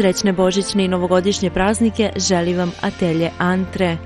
Srećne božićne i novogodišnje praznike želi vam Atelje Antre.